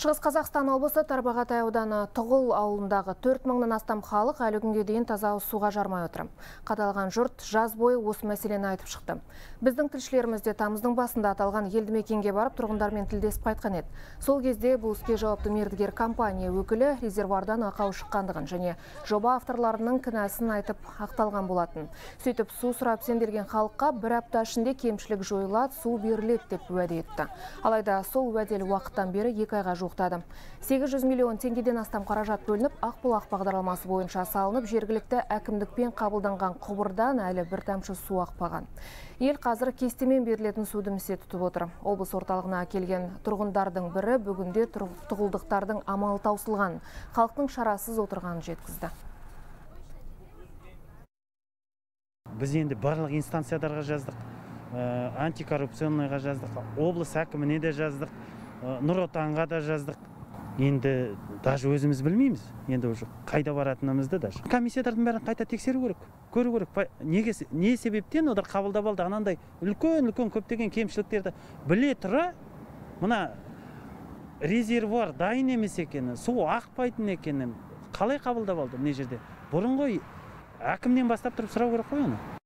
Шығыс Қазақстан облысы Тарбағатай ауданы Тұғыл ауылындағы 4 мыңнан астам халық әлі күнге дейін таза суға жармай отыр. Қаталған жұрт жаз бойы осы мәселені айтып шықты. Біздің тілшілеріміз де тамыздың басында аталған елді мекенге барып тұрғындармен тілдесіп қайтқан еді. Сол кезде бұл іске жауапты мердігер компания өкілі резервуардан ақау шыққандығын және жоба авторларының кінәсін айтып ақталған болатын. Сөйтіп су сұрап сенделген халыққа бір апта ішінде кемшілік жойылады, су беріледі деп уәде етті. Алайда сол уәделі уақыттан бері екі айға жуықтады 800 миллион теңгеден астам қаражат бөлініп ақбұлақ бағдарламасы бойынша салынып жергілікті әкімдікпен қабылданған құбырдан әлі бір тамшы су ақпаған. Ел қазір кестемен берілетін суды місе тұтып отыр. Облыс орталығына келген тұрғындардың бірі бүгінде тұғылдықтардың амалы таусылған. Халықтың шарасыз отырғанын жеткізді. Біз енді барлық инстанцияларға жаздық антикоррупционныйға жаздық облыс әкіміне де жаздық. Нұр отанға да жаздық. Енді даже өзіміз білмейміз. Енді уже қайда баратынымызды даже. Комиссиялардың бәрін қайта тексеру керек көру керек. Неге не себептен олар қабылдап алды? Анандай үлкен үлкен көптеген кемшіліктерді біле тұра мына резервуар дайын емес екенін су ақпайтын екенін қалай қабылдап алды мына жерде? Бұрын ғой әкімнен бастап тұрып сұрау керек қой оны.